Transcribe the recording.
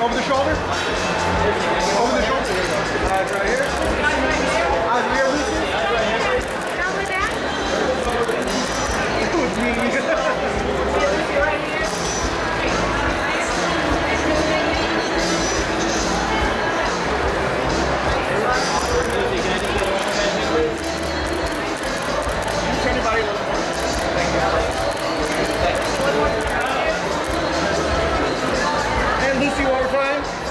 Over the shoulder. Over the you want to play?